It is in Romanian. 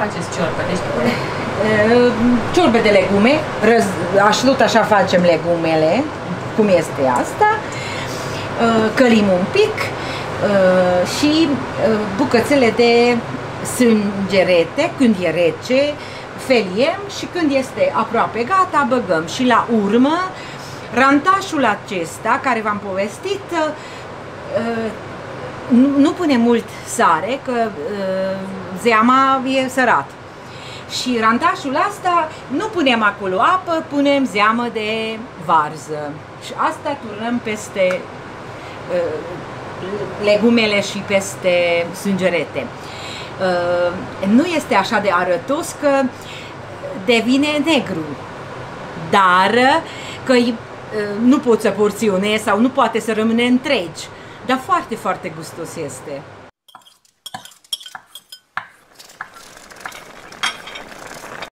faceți ciorbă? Deci pune... Uh, ciorbe de legume, răz, aș tot așa facem legumele, cum este asta, uh, călim un pic uh, și uh, bucățele de sângerete, când e rece, feliem și când este aproape gata, băgăm. Și la urmă, rantașul acesta, care v-am povestit, uh, nu, nu pune mult sare, că uh, zeama e sărat. Și rantașul asta nu punem acolo apă, punem zeamă de varză. Și asta turnăm peste uh, legumele și peste sângerete. Uh, nu este așa de arătos că devine negru, dar că uh, nu poți să porționezi sau nu poate să rămâne întregi, dar foarte, foarte gustos este.